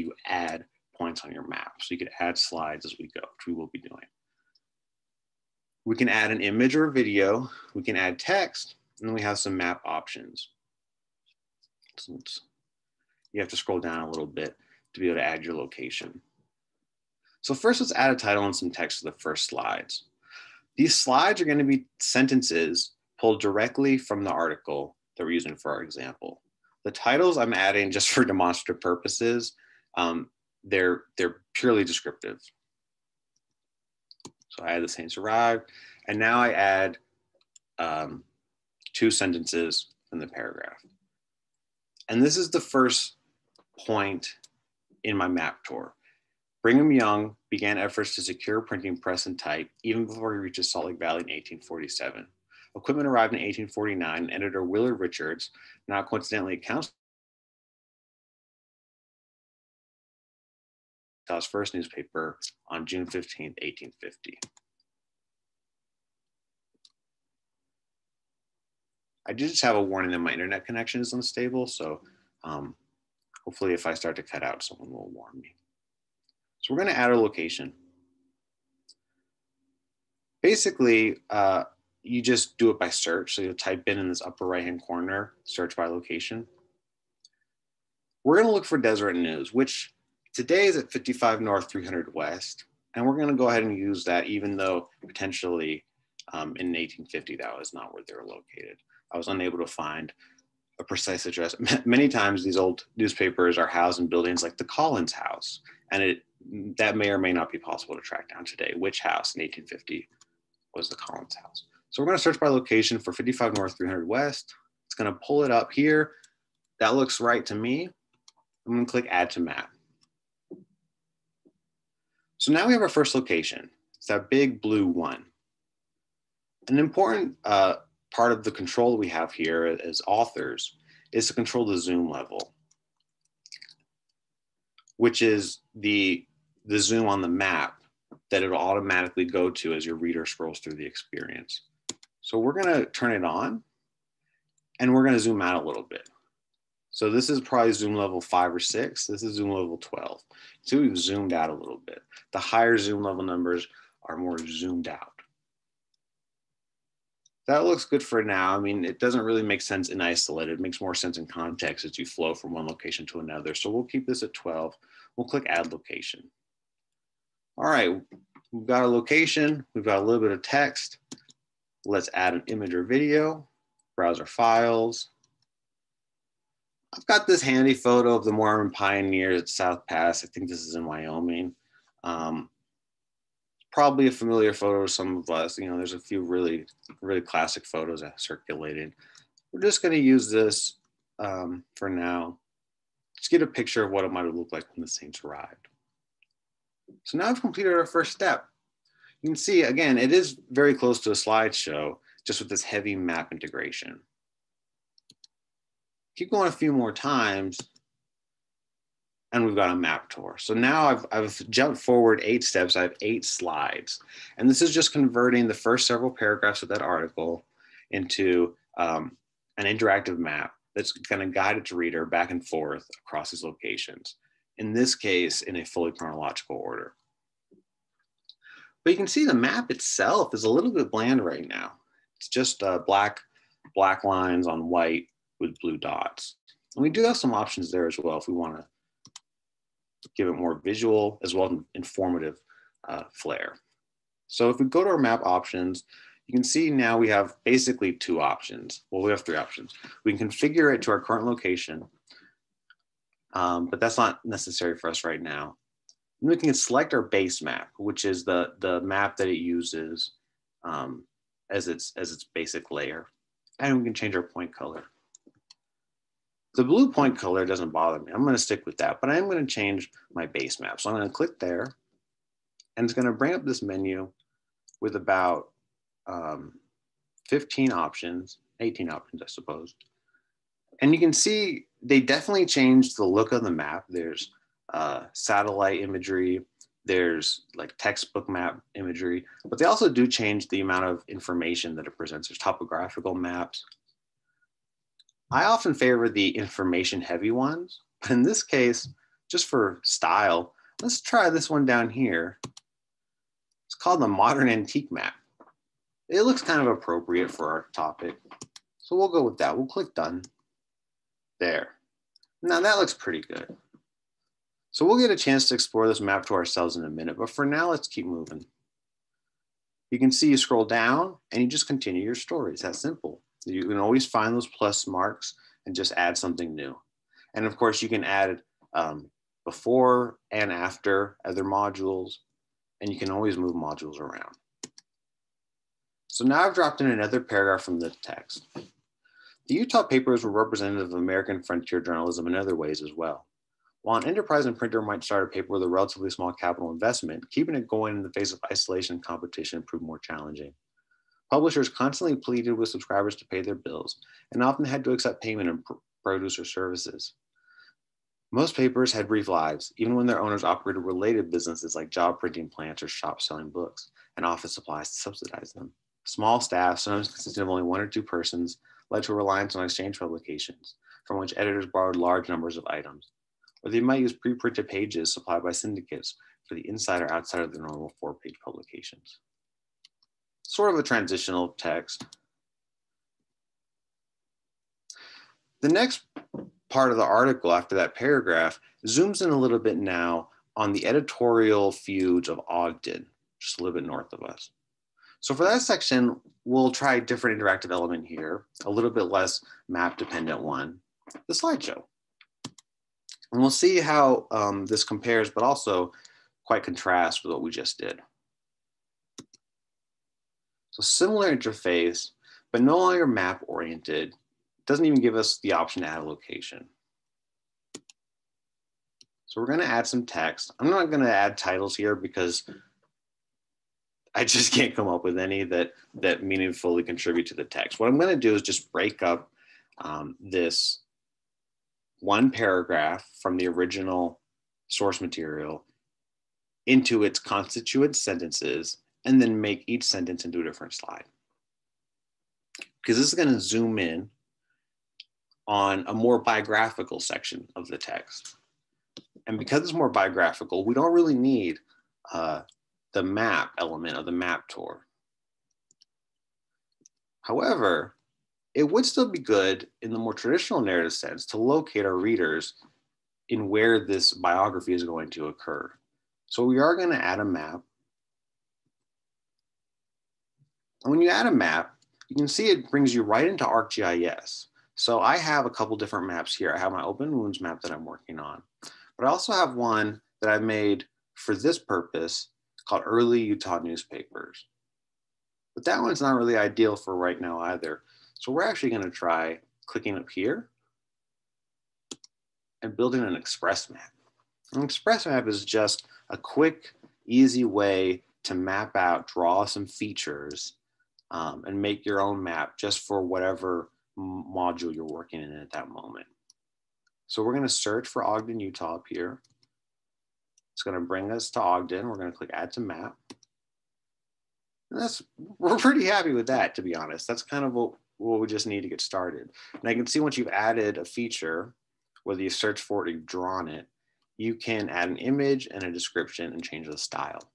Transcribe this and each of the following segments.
you add points on your map. So you could add slides as we go, which we will be doing. We can add an image or a video. We can add text, and then we have some map options. So you have to scroll down a little bit to be able to add your location. So first, let's add a title and some text to the first slides. These slides are going to be sentences pulled directly from the article that we're using for our example. The titles I'm adding just for demonstrative purposes, um, they're, they're purely descriptive. So I add the Saints arrived, and now I add um, two sentences in the paragraph. And this is the first point in my map tour. Brigham Young began efforts to secure printing press and type even before he reaches Salt Lake Valley in 1847. Equipment arrived in 1849, and editor Willard Richards, not coincidentally accounts his first newspaper on June 15, 1850. I did just have a warning that my internet connection is unstable, so um, hopefully if I start to cut out, someone will warn me. So we're gonna add a location. Basically, uh, you just do it by search. So you'll type in in this upper right-hand corner, search by location. We're gonna look for Deseret News, which today is at 55 North, 300 West. And we're gonna go ahead and use that even though potentially um, in 1850, that was not where they were located. I was unable to find a precise address. Many times these old newspapers are housed in buildings like the Collins House, and it that may or may not be possible to track down today. Which house in 1850 was the Collins House? So we're going to search by location for 55 North, 300 West. It's going to pull it up here. That looks right to me. I'm going to click Add to Map. So now we have our first location. It's that big blue one. An important uh, part of the control we have here as authors is to control the zoom level, which is the, the zoom on the map that it'll automatically go to as your reader scrolls through the experience. So we're gonna turn it on and we're gonna zoom out a little bit. So this is probably zoom level five or six. This is zoom level 12. So we've zoomed out a little bit. The higher zoom level numbers are more zoomed out that looks good for now. I mean, it doesn't really make sense in isolate. It makes more sense in context as you flow from one location to another. So we'll keep this at 12. We'll click add location. All right, we've got a location. We've got a little bit of text. Let's add an image or video, browser files. I've got this handy photo of the Mormon pioneers at South Pass. I think this is in Wyoming. Um, probably a familiar photo to some of us. You know, there's a few really, really classic photos that circulated. We're just going to use this um, for now. Just get a picture of what it might have looked like when the Saints arrived. So now I've completed our first step. You can see, again, it is very close to a slideshow, just with this heavy map integration. Keep going a few more times, and we've got a map tour. So now I've, I've jumped forward eight steps. I have eight slides. And this is just converting the first several paragraphs of that article into um, an interactive map that's going to guide its reader back and forth across these locations. In this case, in a fully chronological order. But you can see the map itself is a little bit bland right now. It's just uh, black, black lines on white with blue dots. And we do have some options there as well if we want to give it more visual as well as informative uh, flair. So if we go to our map options, you can see now we have basically two options. Well, we have three options. We can configure it to our current location, um, but that's not necessary for us right now. And we can select our base map, which is the, the map that it uses um, as, its, as its basic layer. And we can change our point color. The blue point color doesn't bother me. I'm going to stick with that, but I'm going to change my base map. So I'm going to click there and it's going to bring up this menu with about um, 15 options, 18 options, I suppose. And you can see they definitely changed the look of the map. There's uh, satellite imagery, there's like textbook map imagery, but they also do change the amount of information that it presents. There's topographical maps, I often favor the information heavy ones, but in this case, just for style, let's try this one down here. It's called the Modern Antique Map. It looks kind of appropriate for our topic. So we'll go with that. We'll click done. There. Now that looks pretty good. So we'll get a chance to explore this map to ourselves in a minute, but for now, let's keep moving. You can see you scroll down and you just continue your story. It's that simple. You can always find those plus marks and just add something new. And of course, you can add um, before and after other modules, and you can always move modules around. So now I've dropped in another paragraph from the text. The Utah papers were representative of American frontier journalism in other ways as well. While an enterprise and printer might start a paper with a relatively small capital investment, keeping it going in the face of isolation and competition proved more challenging. Publishers constantly pleaded with subscribers to pay their bills and often had to accept payment in produce or services. Most papers had brief lives, even when their owners operated related businesses like job printing plants or shops selling books and office supplies to subsidize them. Small staffs, sometimes consisting of only one or two persons, led to a reliance on exchange publications, from which editors borrowed large numbers of items or they might use pre-printed pages supplied by syndicates for the inside or outside of the normal four-page publications. Sort of a transitional text. The next part of the article after that paragraph zooms in a little bit now on the editorial feuds of Ogden, just a little bit north of us. So for that section, we'll try a different interactive element here, a little bit less map dependent one, the slideshow. And we'll see how um, this compares, but also quite contrasts with what we just did. So similar interface, but no longer map oriented, doesn't even give us the option to add a location. So we're gonna add some text. I'm not gonna add titles here because I just can't come up with any that, that meaningfully contribute to the text. What I'm gonna do is just break up um, this one paragraph from the original source material into its constituent sentences and then make each sentence into a different slide. Because this is going to zoom in on a more biographical section of the text. And because it's more biographical, we don't really need uh, the map element of the map tour. However, it would still be good in the more traditional narrative sense to locate our readers in where this biography is going to occur. So we are going to add a map. And when you add a map, you can see it brings you right into ArcGIS. So I have a couple different maps here. I have my open wounds map that I'm working on, but I also have one that I made for this purpose called early Utah newspapers. But that one's not really ideal for right now either. So we're actually gonna try clicking up here and building an express map. An express map is just a quick, easy way to map out, draw some features um, and make your own map just for whatever module you're working in at that moment. So we're gonna search for Ogden, Utah up here. It's gonna bring us to Ogden. We're gonna click add to map. And that's, we're pretty happy with that, to be honest. That's kind of what well, we just need to get started. And I can see once you've added a feature, whether you search for it or you've drawn it, you can add an image and a description and change the style.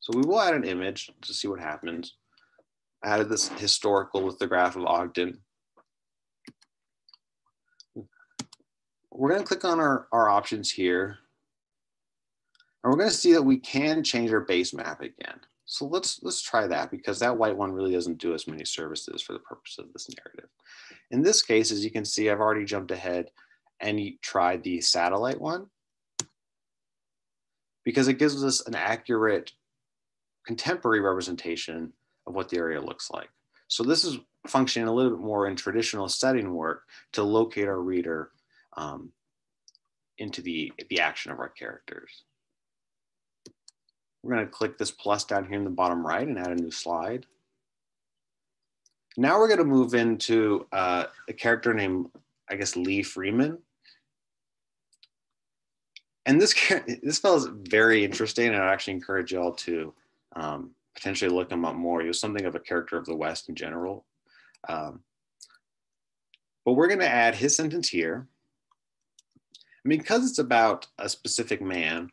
So we will add an image to see what happens. Added this historical lithograph of Ogden. We're gonna click on our, our options here. And we're gonna see that we can change our base map again. So let's let's try that because that white one really doesn't do us many services for the purpose of this narrative. In this case, as you can see, I've already jumped ahead and tried the satellite one because it gives us an accurate contemporary representation of what the area looks like. So this is functioning a little bit more in traditional setting work to locate our reader um, into the, the action of our characters. We're going to click this plus down here in the bottom right and add a new slide. Now we're going to move into uh, a character named, I guess, Legh Freeman. And this this fellow is very interesting, and I actually encourage y'all to um, potentially look him up more. He was something of a character of the West in general. Um, but we're going to add his sentence here. Because it's about a specific man,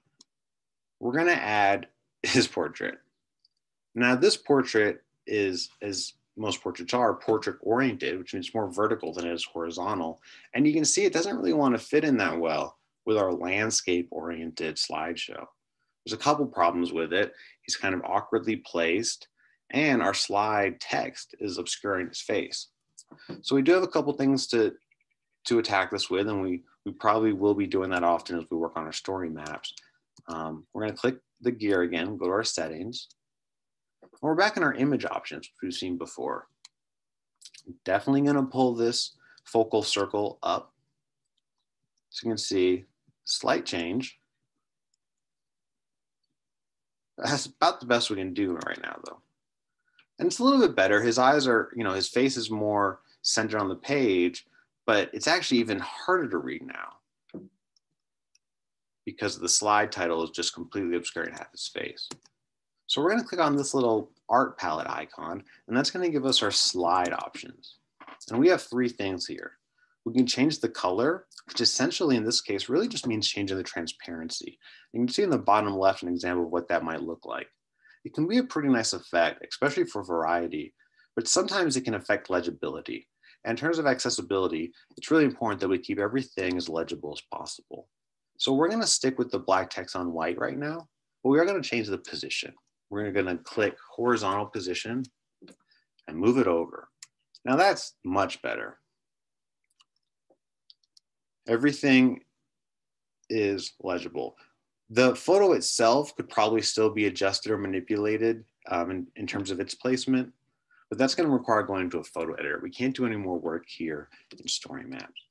we're going to add his portrait. Now, this portrait is, as most portraits are, portrait oriented, which means more vertical than it is horizontal. And you can see it doesn't really want to fit in that well with our landscape oriented slideshow. There's a couple problems with it. He's kind of awkwardly placed, and our slide text is obscuring his face. So we do have a couple things to, to attack this with, and we, we probably will be doing that often as we work on our story maps. Um, we're going to click the gear again, go to our settings. And we're back in our image options, which we've seen before. Definitely going to pull this focal circle up. So you can see slight change. That's about the best we can do right now, though. And it's a little bit better. His eyes are, you know, his face is more centered on the page, but it's actually even harder to read now because the slide title is just completely obscuring half his face. So we're going to click on this little art palette icon, and that's going to give us our slide options. And we have three things here. We can change the color, which essentially in this case really just means changing the transparency. You can see in the bottom left an example of what that might look like. It can be a pretty nice effect, especially for variety, but sometimes it can affect legibility. And in terms of accessibility, it's really important that we keep everything as legible as possible. So we're gonna stick with the black text on white right now, but we are gonna change the position. We're gonna click horizontal position and move it over. Now that's much better. Everything is legible. The photo itself could probably still be adjusted or manipulated um, in, in terms of its placement, but that's gonna require going into a photo editor. We can't do any more work here in Story Maps.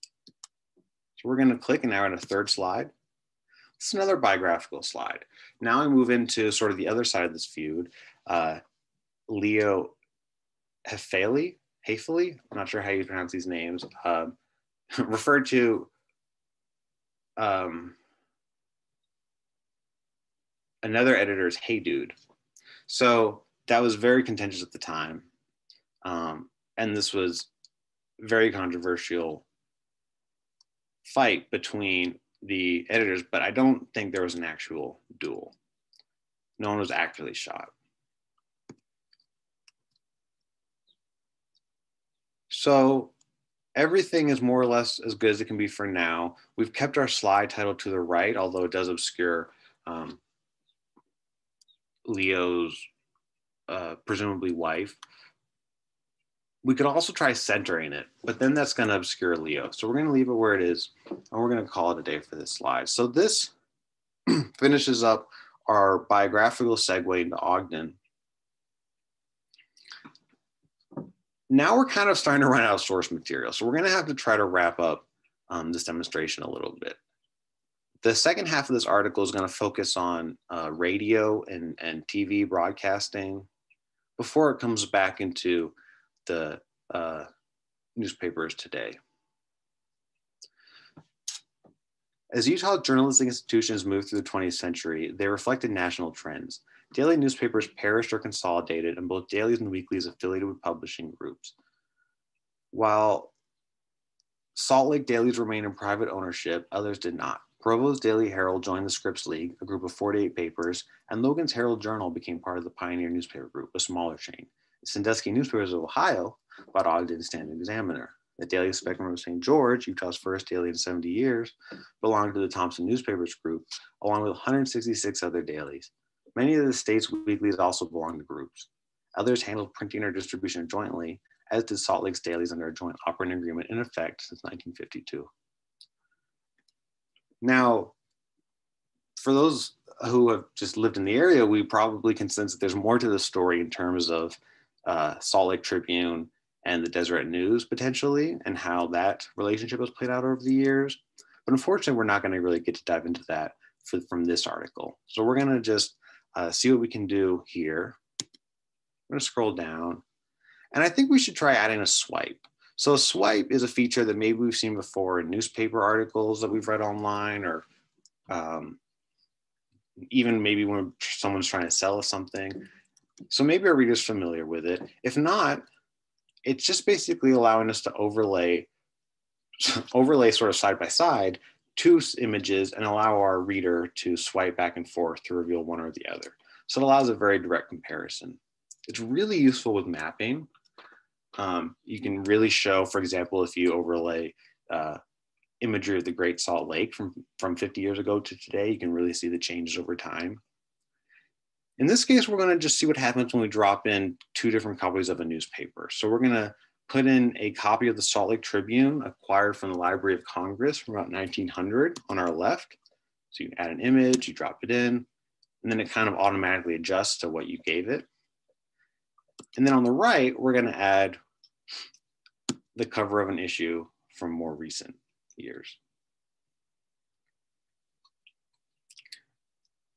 So we're gonna click and now on a third slide. It's another biographical slide. Now I move into sort of the other side of this feud. Uh, Leo Haefeli, Haefeli, I'm not sure how you pronounce these names, uh, referred to um, another editor as Hey Dude. So that was very contentious at the time. Um, and this was very controversial fight between the editors, but I don't think there was an actual duel. No one was actually shot. So everything is more or less as good as it can be for now. We've kept our slide title to the right, although it does obscure um, Leo's uh, presumably wife. We could also try centering it, but then that's going to obscure Leo. So we're going to leave it where it is, and we're going to call it a day for this slide. So this finishes up our biographical segue into Ogden. Now we're kind of starting to run out of source material. So we're going to have to try to wrap up um, this demonstration a little bit. The second half of this article is going to focus on uh, radio and, and TV broadcasting before it comes back into the uh, newspapers today. As Utah journalistic institutions moved through the 20th century, they reflected national trends. Daily newspapers perished or consolidated, and both dailies and weeklies affiliated with publishing groups. While Salt Lake dailies remained in private ownership, others did not. Provo's Daily Herald joined the Scripps League, a group of 48 papers, and Logan's Herald Journal became part of the Pioneer newspaper group, a smaller chain. The Sandusky Newspapers of Ohio bought Ogden Standard Examiner. The Daily Spectrum of St. George, Utah's first daily in 70 years, belonged to the Thomson Newspapers Group, along with 166 other dailies. Many of the state's weeklies also belong to groups. Others handled printing or distribution jointly, as did Salt Lake's dailies under a joint operating agreement in effect since 1952. Now, for those who have just lived in the area, we probably can sense that there's more to the story in terms of uh, Salt Lake Tribune and the Deseret News potentially, and how that relationship has played out over the years. But unfortunately, we're not going to really get to dive into that for, from this article. So we're going to just uh, see what we can do here. I'm going to scroll down, and I think we should try adding a swipe. So a swipe is a feature that maybe we've seen before in newspaper articles that we've read online, or um, even maybe when someone's trying to sell us something. So maybe our reader's familiar with it. If not, it's just basically allowing us to overlay overlay sort of side by side two images and allow our reader to swipe back and forth to reveal one or the other. So it allows a very direct comparison. It's really useful with mapping. Um, you can really show, for example, if you overlay uh, imagery of the Great Salt Lake from, from 50 years ago to today, you can really see the changes over time. In this case, we're gonna just see what happens when we drop in two different copies of a newspaper. So we're gonna put in a copy of the Salt Lake Tribune acquired from the Library of Congress from about 1900 on our left. So you add an image, you drop it in, and then it kind of automatically adjusts to what you gave it. And then on the right, we're gonna add the cover of an issue from more recent years.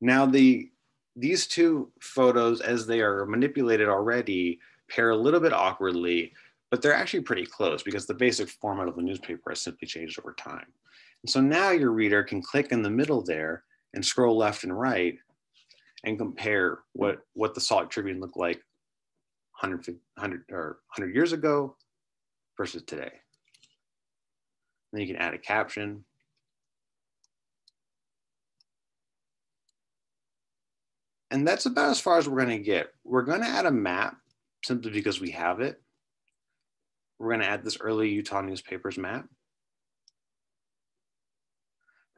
Now the these two photos, as they are manipulated already, pair a little bit awkwardly, but they're actually pretty close because the basic format of the newspaper has simply changed over time. And so now your reader can click in the middle there and scroll left and right and compare what, what the Salt Tribune looked like 100, 100, or 100 years ago versus today. Then you can add a caption. And that's about as far as we're going to get. We're going to add a map simply because we have it. We're going to add this early Utah newspapers map.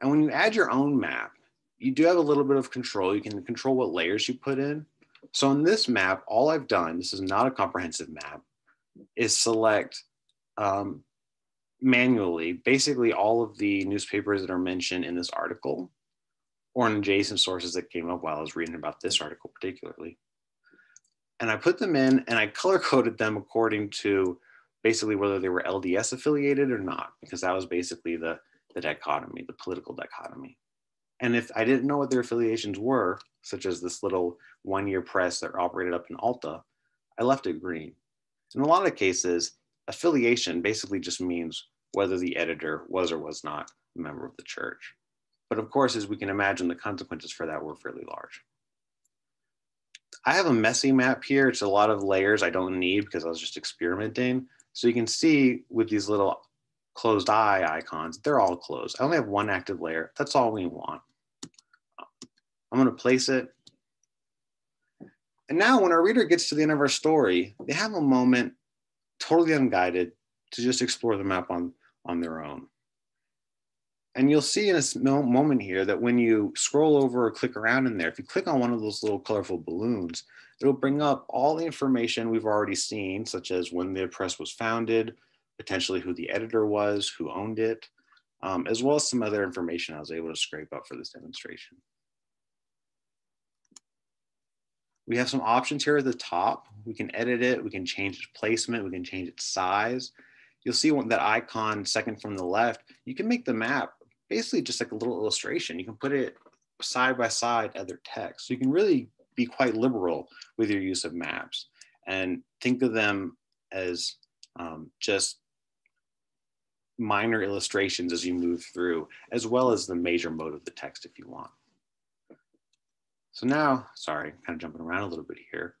And when you add your own map, you do have a little bit of control. You can control what layers you put in. So on this map, all I've done, this is not a comprehensive map, is select um, manually basically all of the newspapers that are mentioned in this article or in adjacent sources that came up while I was reading about this article particularly. And I put them in and I color coded them according to basically whether they were LDS affiliated or not, because that was basically the, the dichotomy, the political dichotomy. And if I didn't know what their affiliations were, such as this little one year press that operated up in Alta, I left it green. In a lot of cases, affiliation basically just means whether the editor was or was not a member of the church. But of course, as we can imagine, the consequences for that were fairly large. I have a messy map here. It's a lot of layers I don't need because I was just experimenting. So you can see with these little closed eye icons, they're all closed. I only have one active layer. That's all we want. I'm gonna place it. And now when our reader gets to the end of our story, they have a moment totally unguided to just explore the map on on their own. And you'll see in a moment here that when you scroll over or click around in there, if you click on one of those little colorful balloons, it'll bring up all the information we've already seen, such as when the press was founded, potentially who the editor was, who owned it, um, as well as some other information I was able to scrape up for this demonstration. We have some options here at the top. We can edit it, we can change its placement, we can change its size, you'll see one, that icon second from the left, you can make the map basically just like a little illustration. You can put it side by side other text. So you can really be quite liberal with your use of maps and think of them as um, just minor illustrations as you move through, as well as the major mode of the text if you want. So now, sorry, kind of jumping around a little bit here.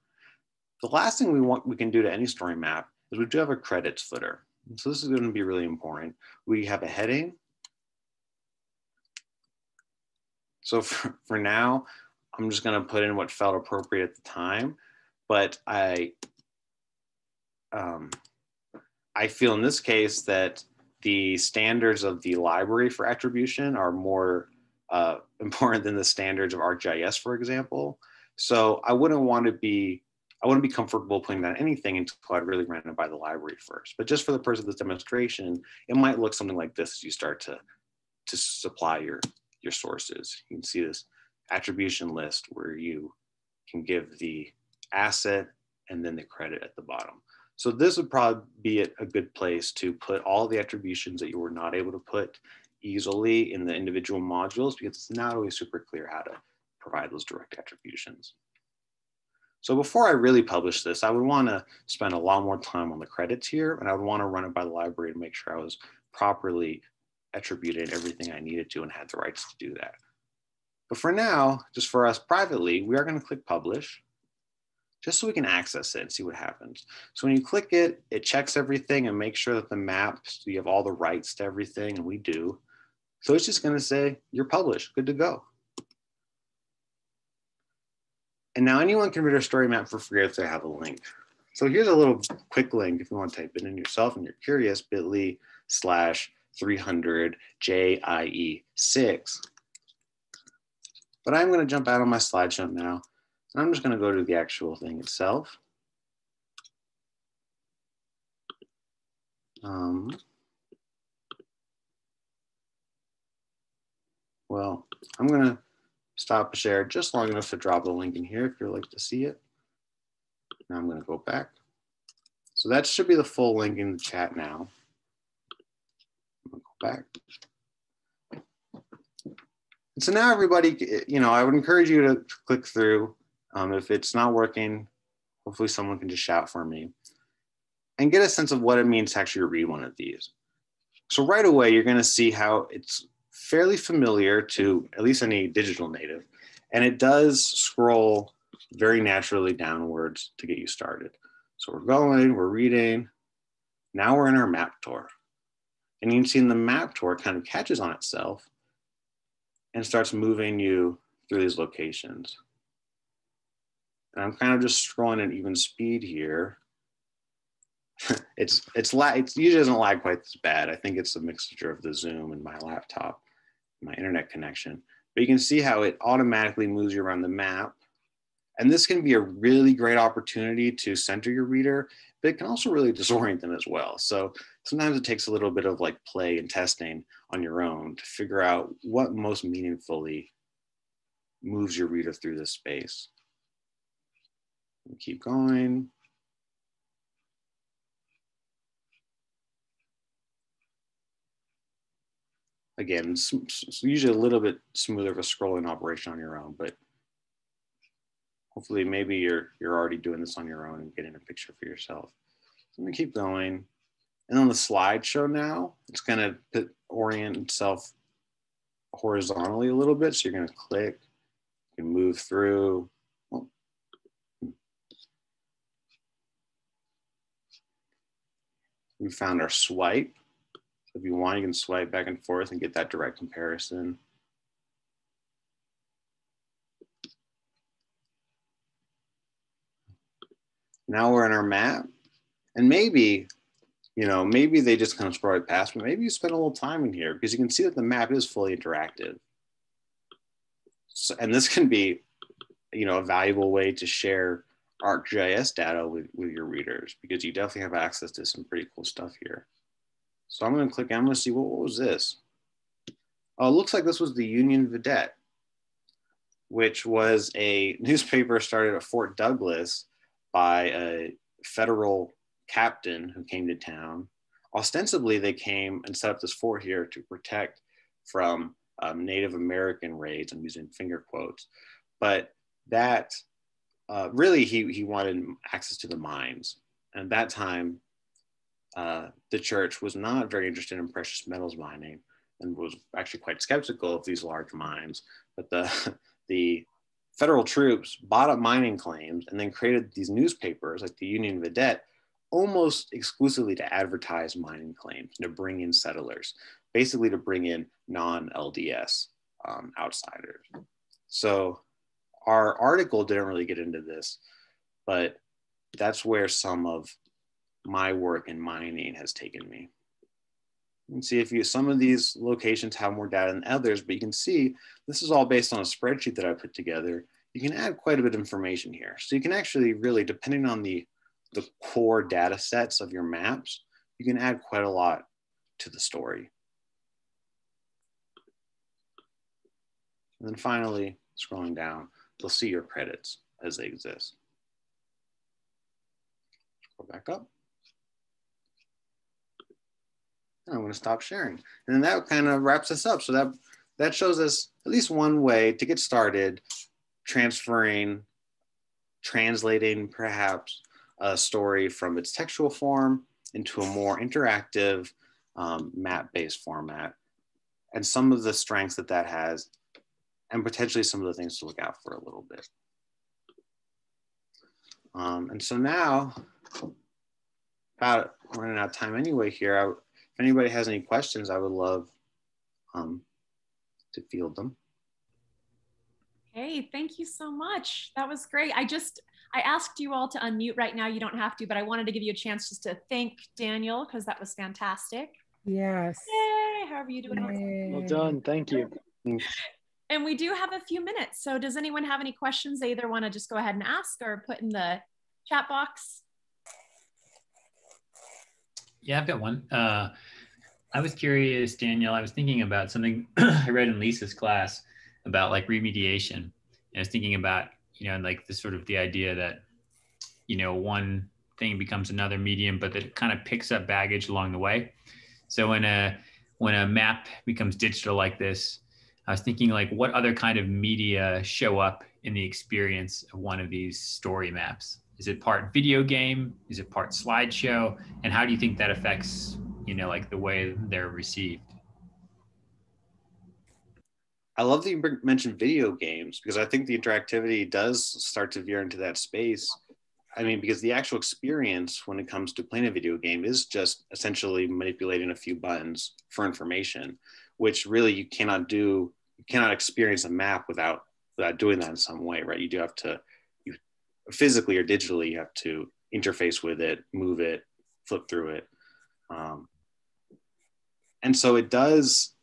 The last thing we want we can do to any story map is we do have a credits footer. So this is going to be really important. We have a heading. So for, for now, I'm just going to put in what felt appropriate at the time. But I, um, I feel in this case that the standards of the library for attribution are more uh, important than the standards of ArcGIS, for example. So I wouldn't want to be I wouldn't be comfortable putting down anything until I'd really ran it by the library first. But just for the purpose of this demonstration, it might look something like this as you start to, to supply your, your sources. You can see this attribution list where you can give the asset and then the credit at the bottom. So this would probably be a good place to put all the attributions that you were not able to put easily in the individual modules because it's not always super clear how to provide those direct attributions. So before I really publish this, I would want to spend a lot more time on the credits here, and I would want to run it by the library to make sure I was properly attributed everything I needed to and had the rights to do that. But for now, just for us privately, we are going to click publish just so we can access it and see what happens. So when you click it, it checks everything and makes sure that the maps, you have all the rights to everything, and we do. So it's just gonna say you're published, good to go. And now anyone can read our story map for free if they have a link. So here's a little quick link if you want to type it in yourself and you're curious, bit.ly slash 300 JIE6. But I'm going to jump out on my slideshow now. And I'm just going to go to the actual thing itself. Um, well, I'm going to stop share just long enough to drop the link in here if you'd like to see it. Now I'm going to go back. So that should be the full link in the chat now. Go back. So now everybody, you know, I would encourage you to click through. Um, if it's not working, hopefully someone can just shout for me and get a sense of what it means to actually read one of these. So right away, you're going to see how it's fairly familiar to at least any digital native. And it does scroll very naturally downwards to get you started. So we're going, we're reading. Now we're in our map tour. And you can see in the map tour kind of catches on itself and starts moving you through these locations. And I'm kind of just scrolling at even speed here. it's it's lag. It usually doesn't lag quite as bad. I think it's a mixture of the Zoom and my laptop, my internet connection. But you can see how it automatically moves you around the map and this can be a really great opportunity to center your reader, but it can also really disorient them as well. So sometimes it takes a little bit of like play and testing on your own to figure out what most meaningfully moves your reader through this space. And keep going. Again, usually a little bit smoother of a scrolling operation on your own, but hopefully maybe you're you're already doing this on your own and getting a picture for yourself. Let me keep going. And on the slideshow now, it's gonna orient itself horizontally a little bit. So you're gonna click, you move through. We found our swipe. So if you want, you can swipe back and forth and get that direct comparison. Now we're in our map. And maybe, you know, maybe they just kind of scroll right past, but maybe you spend a little time in here because you can see that the map is fully interactive. So, and this can be, you know, a valuable way to share ArcGIS data with, with your readers because you definitely have access to some pretty cool stuff here. So I'm going to click, I'm to see what, what was this? Oh, it looks like this was the Union Vidette, which was a newspaper started at Fort Douglas by a federal captain who came to town. Ostensibly, they came and set up this fort here to protect from um, Native American raids. I'm using finger quotes, but that uh, really he he wanted access to the mines. And at that time, uh, the church was not very interested in precious metals mining and was actually quite skeptical of these large mines. But the the federal troops bought up mining claims and then created these newspapers like the Union Vidette almost exclusively to advertise mining claims, to bring in settlers, basically to bring in non-LDS um, outsiders. So our article didn't really get into this, but that's where some of my work in mining has taken me. And see if you some of these locations have more data than others, but you can see this is all based on a spreadsheet that I put together. You can add quite a bit of information here. So you can actually really, depending on the, the core data sets of your maps, you can add quite a lot to the story. And then finally, scrolling down, you'll see your credits as they exist. Go back up. I'm going to stop sharing. And then that kind of wraps us up. So that, that shows us at least one way to get started transferring, translating perhaps a story from its textual form into a more interactive um, map-based format and some of the strengths that that has and potentially some of the things to look out for a little bit. Um, and so now, about running out of time anyway here, I, if anybody has any questions, I would love um, to field them. Hey, thank you so much. That was great. I just I asked you all to unmute right now. You don't have to, but I wanted to give you a chance just to thank Daniel because that was fantastic. Yes. Yay! How are you doing? Yay. Well done. Thank you. And we do have a few minutes. So does anyone have any questions they either want to just go ahead and ask or put in the chat box? Yeah, I've got one. Uh, I was curious, Daniel. I was thinking about something I read in Lisa's class about like remediation. And I was thinking about, you know, like the sort of the idea that, you know, one thing becomes another medium, but that it kind of picks up baggage along the way. So when a when a map becomes digital like this, I was thinking like what other kind of media show up in the experience of one of these story maps? Is it part video game? Is it part slideshow? And how do you think that affects, you know, like the way they're received? I love that you mentioned video games because I think the interactivity does start to veer into that space. I mean, because the actual experience when it comes to playing a video game is just essentially manipulating a few buttons for information, which really you cannot do. You cannot experience a map without without doing that in some way, right? You do have to, physically or digitally, you have to interface with it, move it, flip through it, um, and so it does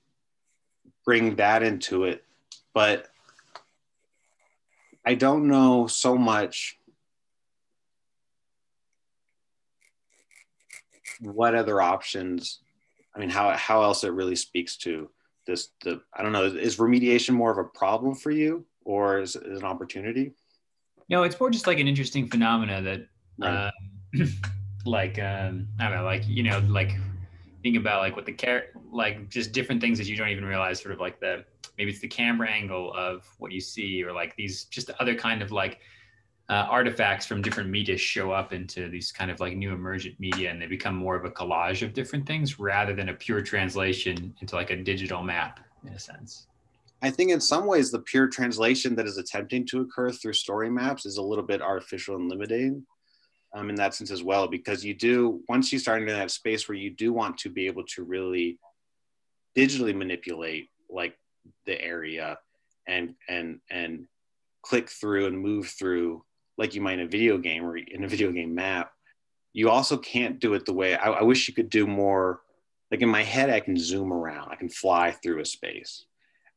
bring that into it, but I don't know so much what other options i mean how, how else it really speaks to this the i don't know is remediation more of a problem for you or is, is an opportunity no it's more just like an interesting phenomena that Right. uh, like um i don't know like you know like think about like what the care like just different things that you don't even realize sort of like the maybe it's the camera angle of what you see or like these just other kind of like uh, artifacts from different media show up into these kind of like new emergent media and they become more of a collage of different things rather than a pure translation into like a digital map in a sense i think in some ways the pure translation that is attempting to occur through story maps is a little bit artificial and limiting um, in that sense as well because you do once you start into that space where you do want to be able to really digitally manipulate like the area and and and click through and move through like you might in a video game or in a video game map you also can't do it the way I, I wish you could do more like in my head i can zoom around i can fly through a space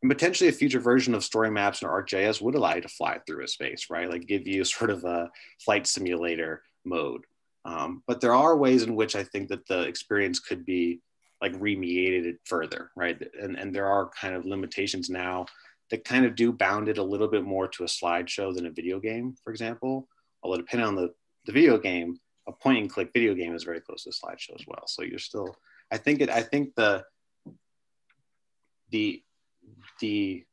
and potentially a future version of story maps in arcgis would allow you to fly through a space right? Like give you sort of a flight simulator mode. Um, but there are ways in which i think that the experience could be like remediated further right? And, and there are kind of limitations now that kind of do bound it a little bit more to a slideshow than a video game for example. Although depending on the, the video game a point and click video game is very close to a slideshow as well. So you're still i think it i think the the the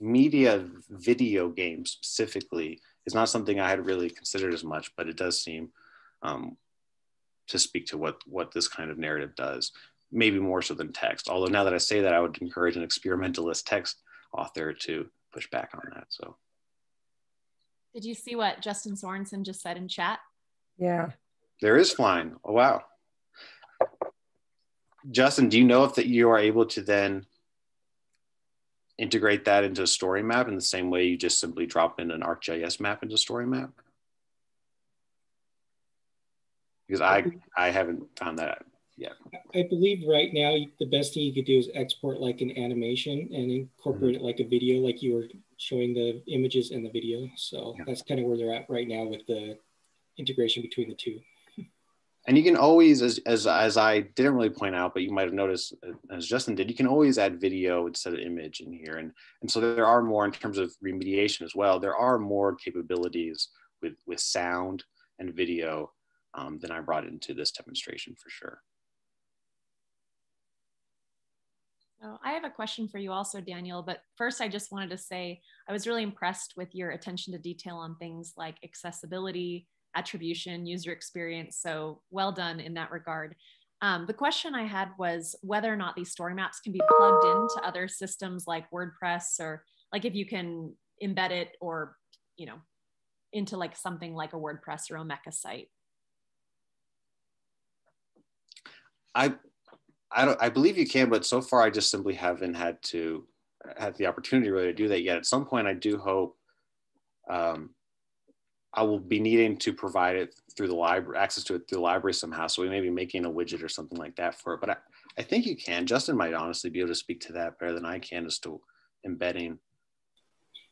media video game specifically is not something I had really considered as much, but it does seem um, to speak to what what this kind of narrative does, maybe more so than text. Although now that I say that, I would encourage an experimentalist text author to push back on that. So, Did you see what Justin Sorensen just said in chat? Yeah. there is flying. Oh wow, Justin, do you know if that you are able to then integrate that into a story map in the same way you just simply drop in an ArcGIS map into a story map? Because I I haven't found that yet. I believe right now the best thing you could do is export like an animation and incorporate mm-hmm. it like a video, like you were showing the images and the video. So Yeah. that's kind of where they're at right now with the integration between the two. And you can always, as, as, as I didn't really point out, but you might have noticed, uh, as Justin did, you can always add video instead of image in here. And, and so there are more in terms of remediation as well. There are more capabilities with, with sound and video um, than I brought into this demonstration for sure. So I have a question for you also, Daniel. But first, I just wanted to say I was really impressed with your attention to detail on things like accessibility, attribution, user experience. So well done in that regard. Um, the question I had was whether or not these story maps can be plugged into other systems like WordPress or like if you can embed it or, you know, into like something like a WordPress or Omeka site. I, I, don't, I believe you can, but so far I just simply haven't had to had the opportunity really to do that yet. At some point, I do hope um, I will be needing to provide it through the library, access to it through the library somehow. So we may be making a widget or something like that for it. But I, I think you can. Justin might honestly be able to speak to that better than I can as to embedding.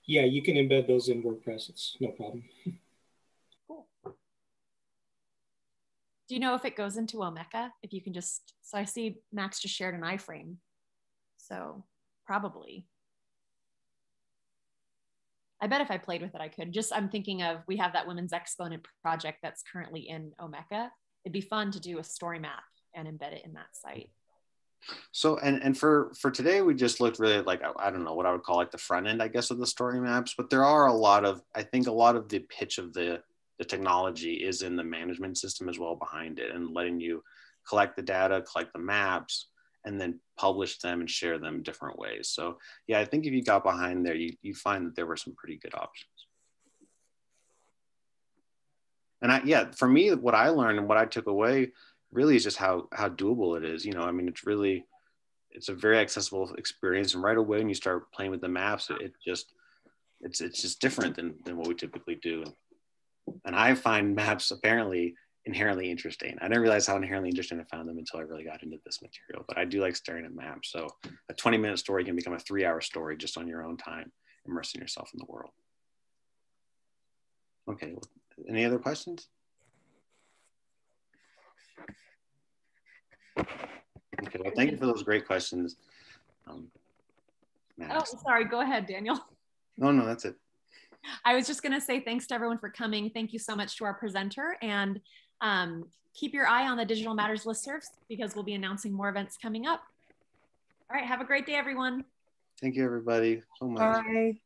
Yeah, you can embed those in WordPress. It's no problem. Cool. Do you know if it goes into Omeka? If you can just, so I see Max just shared an iframe. So probably. I bet if I played with it, I could. Just I'm thinking of we have that women's exponent project that's currently in Omeka. It'd be fun to do a story map and embed it in that site. So and and for for today, we just looked really like I, I don't know what I would call like the front end, I guess, of the story maps. But there are a lot of I think a lot of the pitch of the the technology is in the management system as well behind it, and letting you collect the data, collect the maps, and then publish them and share them different ways. So yeah, I think if you got behind there, you, you find that there were some pretty good options. And I, yeah, for me, what I learned and what I took away really is just how, how doable it is. You know, I mean, it's really, it's a very accessible experience. And right away, when you start playing with the maps, it, it just, it's, it's just different than, than what we typically do. And I find maps apparently inherently interesting. I didn't realize how inherently interesting I found them until I really got into this material. But I do like staring at maps. So a 20 minute story can become a three hour story just on your own time, immersing yourself in the world. Okay, any other questions? Okay, well, thank you for those great questions. Um, oh, sorry, go ahead, Daniel. No, no, that's it. I was just going to say thanks to everyone for coming. Thank you so much to our presenter. And um, keep your eye on the Digital Matters listservs because we'll be announcing more events coming up. All right, have a great day, everyone. Thank you, everybody, so much. Bye.